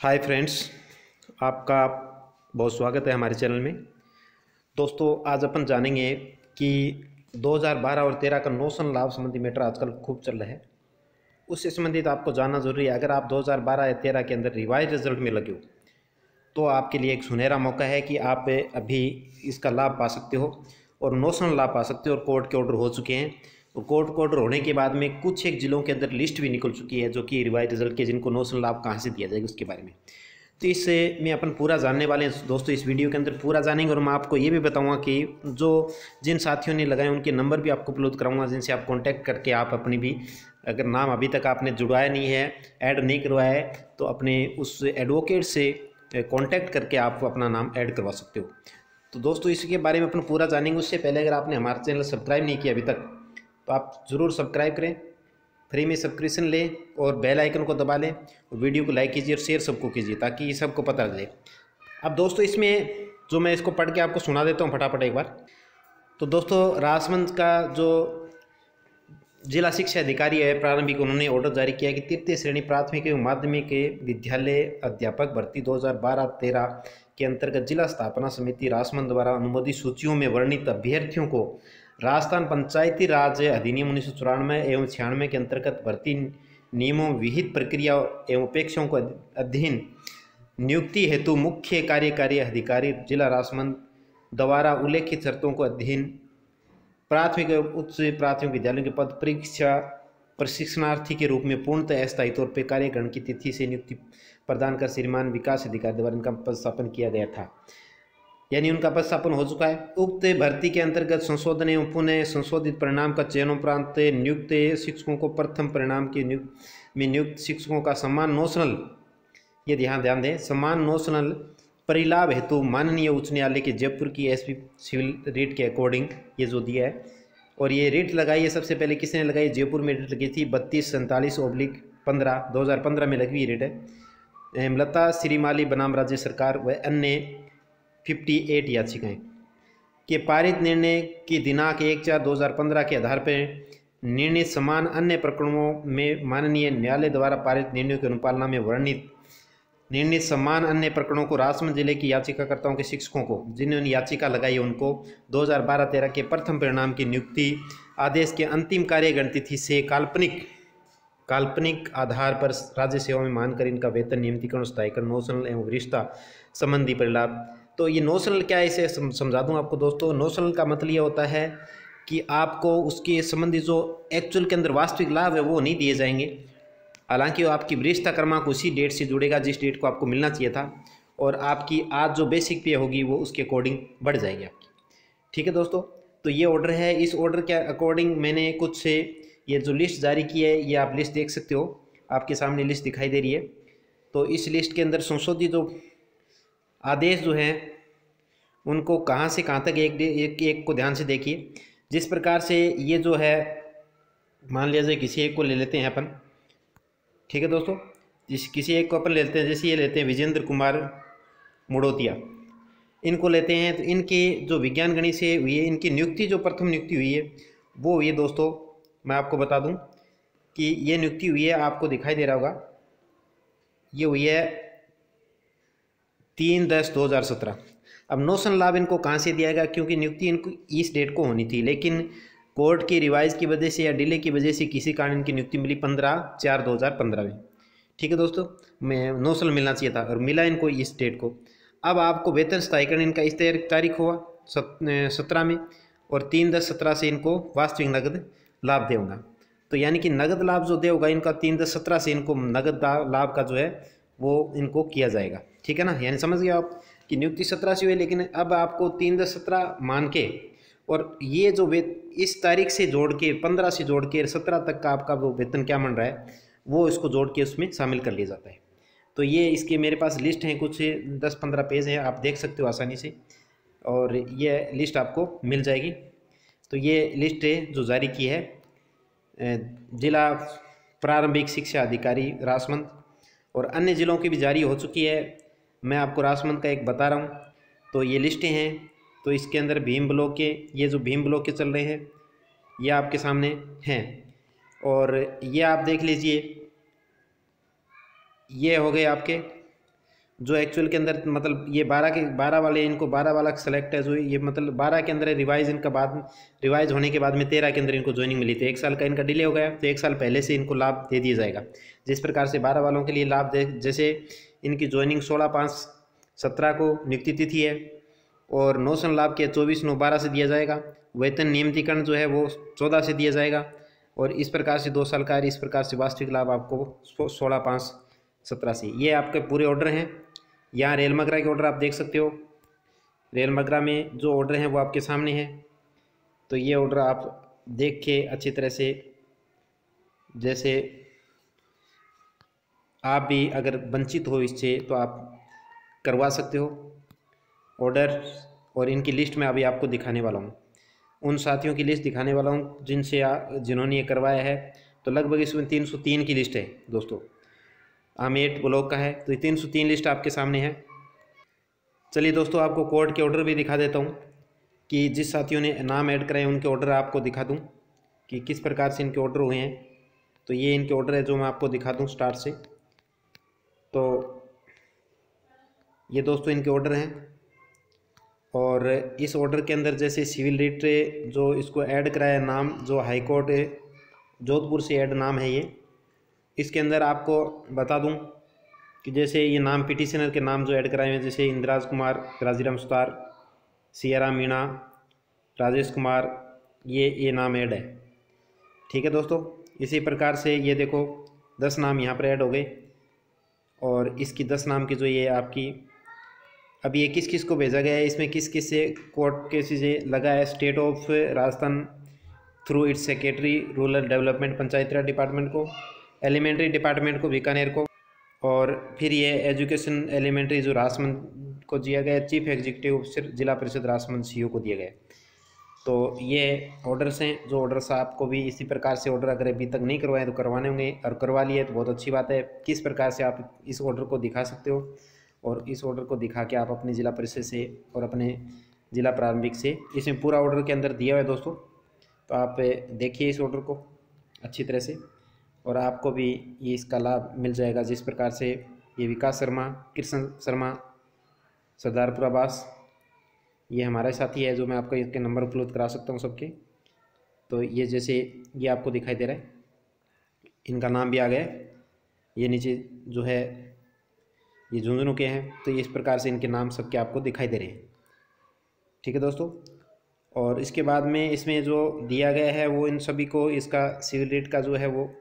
Hi friends, आपका बहुत स्वागत है हमारे चैनल में। दोस्तों, आज अपन जानेंगे कि 2012 और 13 का नौसन लाभ संबंधी मैटर आजकल खूब चल रहा है। उससे संबंधित आपको जानना ज़रूरी है, अगर आप 2012 या 13 के अंदर रिवाइज रिज़ल्ट में लगे हो तो आपके लिए एक सुनहरा मौका है कि आप अभी इसका लाभ पा सकते हो और नौसन लाभ पा सकते हो और कोर्ट के ऑर्डर हो चुके हैं। और कोर्ट के ऑर्डर होने के बाद में कुछ एक जिलों के अंदर लिस्ट भी निकल चुकी है, जो कि रिवाइज रिज़ल्ट के, जिनको नौसन लाभ कहाँ से दिया जाएगा उसके बारे में। तो इससे में अपन पूरा जानने वाले हैं। दोस्तों, इस वीडियो के अंदर पूरा जानेंगे और मैं आपको ये भी बताऊँगा कि जो जिन साथियों ने लगाए उनके नंबर भी आपको अपलोड कराऊँगा, जिनसे आप कांटेक्ट करके आप अपनी भी, अगर नाम अभी तक आपने जुड़वाया नहीं है ऐड नहीं करवाया है तो अपने उस एडवोकेट से कॉन्टैक्ट करके आप अपना नाम ऐड करवा सकते हो। तो दोस्तों इसके बारे में अपन पूरा जानेंगे। उससे पहले अगर आपने हमारा चैनल सब्सक्राइब नहीं किया अभी तक तो आप ज़रूर सब्सक्राइब करें फ्री में सब्सक्रिप्शन लें और बेल आइकन को दबा लें और वीडियो को लाइक कीजिए और शेयर सबको कीजिए ताकि ये सबको पता चले। अब दोस्तों इसमें जो मैं इसको पढ़ के आपको सुना देता हूँ फटाफट एक बार। तो दोस्तों राजमंद का जो जिला शिक्षा अधिकारी है, प्रारंभिक उन्होंने ऑर्डर जारी किया कि तृतीय श्रेणी प्राथमिक एवं माध्यमिक विद्यालय अध्यापक भर्ती 2012-13 के अंतर्गत जिला स्थापना समिति राजमंद द्वारा अनुमोदित सूचियों में वर्णित अभ्यर्थियों को राजस्थान पंचायती राज अधिनियम उन्नीस सौ चौरानवे एवं छियानवे के अंतर्गत भर्ती नियमों, विहित प्रक्रिया एवं अपेक्षाओं को अधीन नियुक्ति हेतु मुख्य कार्यकारी अधिकारी, जिला राजमंद द्वारा उल्लेखित शर्तों को अधीन प्राथमिक एवं उच्च प्राथमिक विद्यालयों के पद, परीक्षा प्रशिक्षणार्थी के रूप में पूर्णतः अस्थायी तौर पर कार्यग्रहण की तिथि से नियुक्ति प्रदान कर श्रीमान विकास अधिकारी द्वारा इनका पद स्थापन किया गया था। यानी उनका पद स्थापन हो चुका है। उक्त भर्ती के अंतर्गत संशोधन एवं पुनः संशोधित परिणाम का चयन उपरांत नियुक्त शिक्षकों को प्रथम परिणाम के नियुक्त में नियुक्त शिक्षकों का सम्मान नोशनल, ये ध्यान ध्यान दें सम्मान नोशनल परिलाभ हेतु माननीय उच्च न्यायालय के जयपुर की एसपी सिविल रेट के अकॉर्डिंग ये जो दिया है। और ये रेट लगाई है, सबसे पहले किसने लगाई? जयपुर में रेट लगी थी बत्तीस सैंतालीस ओब्लिक पंद्रह, दो हज़ार पंद्रह में लगी हुई रेट है। हेमलता श्रीमाली, बनाम राज्य सरकार व अन्य फिफ्टी एट याचिकाएँ। के पारित निर्णय की दिनांक एक चार दो हज़ार पंद्रह के आधार पर निर्णय समान अन्य प्रकरणों में माननीय न्यायालय द्वारा पारित निर्णयों की अनुपालना में वर्णित। निर्णय समान अन्य प्रकरणों को राजसमंद ज़िले की याचिकाकर्ताओं के शिक्षकों को, जिन्होंने याचिका लगाई उनको 2012-13 के प्रथम परिणाम की नियुक्ति आदेश के अंतिम कार्य गणतिथि से काल्पनिक काल्पनिक आधार पर राज्य सेवा में मानकर इनका वेतन, नियमितीकरण, स्थायीकरण नौशनल एवं वरिष्ठता संबंधी परिलाभ तो ये नौशनल क्या है? इसे समझा दूँ आपको दोस्तों नौशनल का मतलब ये होता है कि आपको उसके संबंधी जो एक्चुअल के अंदर वास्तविक लाभ है, वो नहीं दिए जाएँगे। हालाँकि वो आपकी वरिष्ठता क्रमांक उसी डेट से जुड़ेगा जिस डेट को आपको मिलना चाहिए था और आपकी आज जो बेसिक पे होगी, वो उसके अकॉर्डिंग बढ़ जाएगी आपकी। ठीक है दोस्तों? तो ये ऑर्डर है। इस ऑर्डर के अकॉर्डिंग मैंने कुछ से ये जो लिस्ट जारी की है, ये आप लिस्ट देख सकते हो। आपके सामने लिस्ट दिखाई दे रही है। तो इस लिस्ट के अंदर संशोधित जो आदेश जो हैं, उनको कहाँ से, कहाँ तक एक एक एक को ध्यान से देखिए। जिस प्रकार से ये जो है, मान लिया जाए किसी एक को ले लेते हैं अपन। ठीक है दोस्तों? जिस, किसी एक को अपन लेते हैं, जैसे ये लेते हैं विजेंद्र कुमार मुड़ोतिया। इनको लेते हैं तो इनके जो विज्ञान गणित से हुई है, इनकी नियुक्ति, जो प्रथम नियुक्ति हुई है, वो हुई है दोस्तों, मैं आपको बता दूँ कि ये नियुक्ति हुई है, आपको दिखाई दे रहा होगा। ये हुई है तीन दस दो हज़ार सत्रह। अब नोशन लाभ इनको कहाँ से दिया गया? क्योंकि नियुक्ति इनको इस डेट को होनी थी, लेकिन कोर्ट की रिवाइज की वजह से या डिले की वजह से किसी कारण इनकी नियुक्ति मिली पंद्रह चार दो हज़ार पंद्रह में। ठीक है दोस्तों, मैं नौसल मिलना चाहिए था और मिला इनको इस डेट को। अब आपको वेतन स्थायीकरण इनका इस तारीख हुआ सत्रह में, और तीन दस सत्रह से इनको वास्तविक नगद लाभ देगा तो यानी कि नगद लाभ जो देगा इनका तीन दस सत्रह से इनको नगद लाभ का जो है, वो इनको किया जाएगा। ठीक है ना? यानी समझ गए आप कि नियुक्ति सत्रह से हुई, लेकिन अब आपको तीन दस सत्रह मान के और ये जो वे इस तारीख से जोड़ के, पंद्रह से जोड़ के, सत्रह तक का आपका वो वेतन क्या बन रहा है, वो इसको जोड़ के उसमें शामिल कर लिया जाता है। तो ये इसके मेरे पास लिस्ट हैं, कुछ दस पंद्रह पेज हैं, आप देख सकते हो आसानी से और ये लिस्ट आपको मिल जाएगी। तो ये लिस्ट है जो जारी की है जिला प्रारंभिक शिक्षा अधिकारी राजमंद और अन्य ज़िलों की भी जारी हो चुकी है। मैं आपको राजमंद का एक बता रहा हूँ। तो ये लिस्टें हैं। तो इसके अंदर भीम ब्लॉक के, ये जो भीम ब्लॉक के चल रहे हैं, ये आपके सामने हैं। और ये आप देख लीजिए, ये हो गए आपके, जो एक्चुअल के अंदर मतलब ये बारह के, बारह वाले, इनको बारह वाला सेलेक्ट है जो ये मतलब बारह के अंदर रिवाइज इनका बाद रिवाइज होने के बाद में तेरह के अंदर इनको ज्वाइनिंग मिली तो एक साल का इनका डिले हो गया तो एक साल पहले से इनको लाभ दे दिया जाएगा। जिस प्रकार से बारह वालों के लिए लाभ दे, जैसे इनकी ज्वाइनिंग सोलह पाँच सत्रह को नियुक्ति तिथि है और नौसन लाभ के चौबीस नौ बारह से दिया जाएगा। वेतन नियमितीकरण जो है वो चौदह से दिया जाएगा और इस प्रकार से दो साल का इस प्रकार से वास्तविक लाभ आपको सोलह पाँच सत्रह से। ये आपके पूरे ऑर्डर हैं। यहाँ रेल मगरा के ऑर्डर आप देख सकते हो। रेल मगरा में जो ऑर्डर हैं वो आपके सामने हैं। तो ये ऑर्डर आप देख के अच्छी तरह से जैसे आप भी अगर वंचित हो इससे तो आप करवा सकते हो। ऑर्डर और इनकी लिस्ट में अभी आपको दिखाने वाला हूँ। उन साथियों की लिस्ट दिखाने वाला हूँ, जिनसे जिन्होंने ये करवाया है। तो लगभग इसमें तीन सौ तीन की लिस्ट है दोस्तों। आमेट ब्लॉक का है तो ये तीन सौ तीन लिस्ट आपके सामने है। चलिए दोस्तों, आपको कोर्ट के ऑर्डर भी दिखा देता हूँ कि जिस साथियों ने नाम ऐड कराए उनके ऑर्डर आपको दिखा दूँ कि किस प्रकार से इनके ऑर्डर हुए हैं। तो ये इनके ऑर्डर है जो मैं आपको दिखा दूँ स्टार्ट से। तो ये दोस्तों इनके ऑर्डर हैं। और इस ऑर्डर के अंदर जैसे सिविल रिट जो इसको ऐड कराया नाम, जो हाई कोर्ट जोधपुर से ऐड नाम है ये। इसके अंदर आपको बता दूँ कि जैसे ये नाम पिटिशनर के नाम जो ऐड कराए हैं, जैसे इंदिराज कुमार, राजीराम सुतार सियारा मीणा, राजेश कुमार, ये ये नाम ऐड है। ठीक है दोस्तों, इसी प्रकार से ये देखो, दस नाम यहाँ पर ऐड हो गए। और इसकी दस नाम की जो ये आपकी, अब ये किस किस को भेजा गया है? इसमें किस किस से कोर्ट केसेज लगा है? State of Rajasthan through its secretary rural development Panchayati Raj department को एलिमेंट्री डिपार्टमेंट को बीकानेर को, और फिर ये एजुकेशन एलिमेंट्री जो राजमंद को दिया गया चीफ एग्जीक्यूटिव ऑफिसर जिला परिषद राजमंद सी को दिया गया तो ये ऑर्डर्स हैं। जो ऑर्डर्स आपको भी इसी प्रकार से ऑर्डर अगर अभी तक नहीं करवाए तो करवाने होंगे और करवा लिए तो बहुत अच्छी बात है। किस प्रकार से आप इस ऑर्डर को दिखा सकते हो और इस ऑर्डर को दिखा के आप अपने ज़िला परिषद से और अपने ज़िला प्रारंभिक से इसमें पूरा ऑर्डर के अंदर दिया हुआ है दोस्तों। तो आप देखिए इस ऑर्डर को अच्छी तरह से और आपको भी ये इसका लाभ मिल जाएगा। जिस प्रकार से ये विकास शर्मा, कृष्ण शर्मा सरदारपुर आवास ये हमारा साथी है जो मैं आपको इसके नंबर उपलब्ध करा सकता हूँ सबके। तो ये जैसे ये आपको दिखाई दे रहा है। इनका नाम भी आ गया ये नीचे जो है, ये झुंझुनू के हैं। तो इस प्रकार से इनके नाम सबके आपको दिखाई दे रहे हैं। ठीक है दोस्तों? और इसके बाद में इसमें जो दिया गया है, वो इन सभी को इसका सिविल रेट का जो है, वो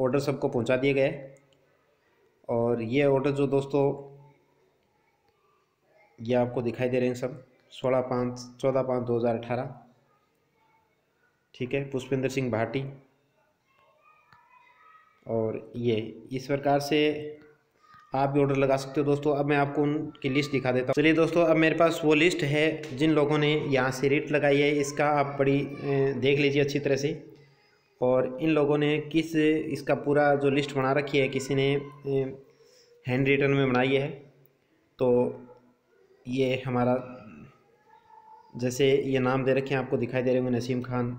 ऑर्डर सबको पहुँचा दिया गया है। और ये ऑर्डर जो दोस्तों, ये आपको दिखाई दे रहे हैं सब। सोलह पाँच, चौदह पाँच, दो हज़ार अठारह। ठीक है, पुष्पेंद्र सिंह भाटी। और ये, इस प्रकार से आप भी ऑर्डर लगा सकते हो दोस्तों। अब मैं आपको उनकी लिस्ट दिखा देता हूँ। चलिए दोस्तों, अब मेरे पास वो लिस्ट है जिन लोगों ने यहाँ से रेट लगाई है। इसका आप बड़ी देख लीजिए अच्छी तरह से। और इन लोगों ने किस, इसका पूरा जो लिस्ट बना रखी है, किसी ने हैंड रिटर्न में बनाई है। तो ये हमारा जैसे ये नाम दे रखे हैं, आपको दिखाई दे रहे होंगे नसीम खान,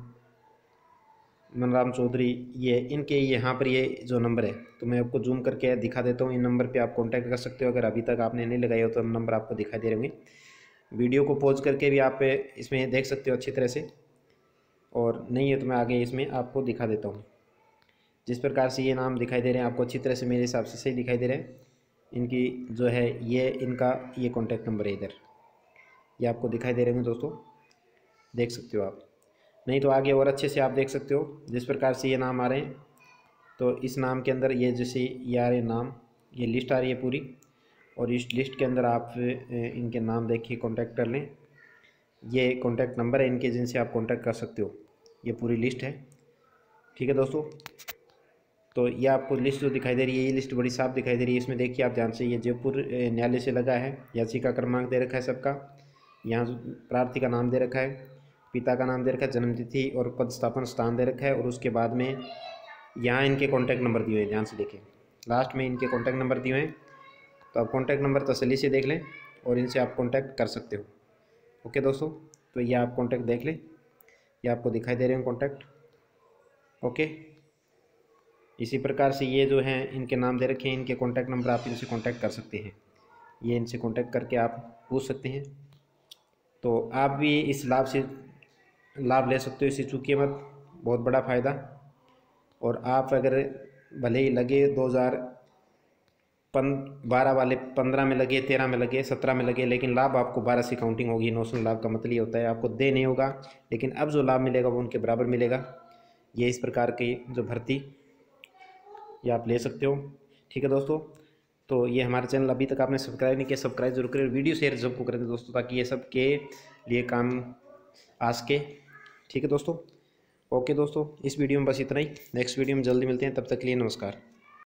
मनराम चौधरी, ये इनके यहाँ पर ये जो नंबर है तो मैं आपको जूम करके दिखा देता हूँ, इन नंबर पे आप कांटेक्ट कर सकते हो, अगर अभी तक आपने नहीं लगाया हो तो नंबर आपको दिखाई दे रहे होंगे। वीडियो को पॉज करके भी आप इसमें देख सकते हो अच्छी तरह से, और नहीं है तो मैं आगे इसमें आपको दिखा देता हूँ। जिस प्रकार से ये नाम दिखाई दे रहे हैं, आपको अच्छी तरह से मेरे हिसाब से सही दिखाई दे रहे हैं। इनकी जो है ये, इनका ये कॉन्टैक्ट नंबर है इधर। ये आपको दिखाई दे रहे हैं दोस्तों। देख सकते हो आप। नहीं तो आगे और अच्छे से आप देख सकते हो, जिस प्रकार से ये नाम आ रहे हैं। तो इस नाम के अंदर ये जैसे ये आ रहे नाम, ये लिस्ट आ रही है पूरी। और इस लिस्ट के अंदर आप इनके नाम देखिए कांटेक्ट कर लें। ये कांटेक्ट नंबर है इनके, जिनसे आप कांटेक्ट कर सकते हो। ये पूरी लिस्ट है। ठीक है दोस्तों। तो ये आपको लिस्ट जो दिखाई दे रही है, ये लिस्ट बड़ी साफ़ दिखाई दे रही है। इसमें देखिए आप ध्यान से, ये जयपुर न्यायालय से लगा है। याचिका क्रमांक दे रखा है सबका। यहाँ प्रार्थी का नाम दे रखा है, पिता का नाम दे रखा है, जन्मतिथि और पद स्थापन स्थान दे रखा है और उसके बाद में यहाँ इनके कॉन्टैक्ट नंबर दिए हैं, ध्यान से देखें। लास्ट में इनके कॉन्टैक्ट नंबर दिए हैं तो आप कॉन्टैक्ट नंबर तसली से देख लें और इनसे आप कॉन्टैक्ट कर सकते हो। ओके दोस्तों तो ये आप कॉन्टैक्ट देख लें, ये आपको दिखाई दे रहे हैं कॉन्टैक्ट ओके इसी प्रकार से ये जो हैं, इनके नाम दे रखे हैं, इनके कॉन्टैक्ट नंबर आप इनसे कॉन्टैक्ट कर सकते हैं। ये इनसे कॉन्टैक्ट करके आप पूछ सकते हैं। तो आप भी इस लाभ से, लाभ ले सकते हो इसी चूकी मत। बहुत बड़ा फ़ायदा। और आप अगर भले ही लगे दो हज़ार पन, बारह वाले पंद्रह में लगे, तेरह में लगे, सत्रह में लगे, लेकिन लाभ आपको बारह से काउंटिंग होगी। नौसम लाभ का मतलब ये होता है, आपको दे नहीं होगा, लेकिन अब जो लाभ मिलेगा वो उनके बराबर मिलेगा। ये इस प्रकार की जो भर्ती ये आप ले सकते हो। ठीक है दोस्तों तो ये हमारा चैनल अभी तक आपने सब्सक्राइब नहीं किया, सब्सक्राइब ज़रूर करें वीडियो शेयर सबको करें दोस्तों, ताकि ये सब के लिए काम आ सके ठीक है दोस्तों? ओके दोस्तों, इस वीडियो में बस इतना ही। नेक्स्ट वीडियो में जल्दी मिलते हैं, तब तक के लिए नमस्कार।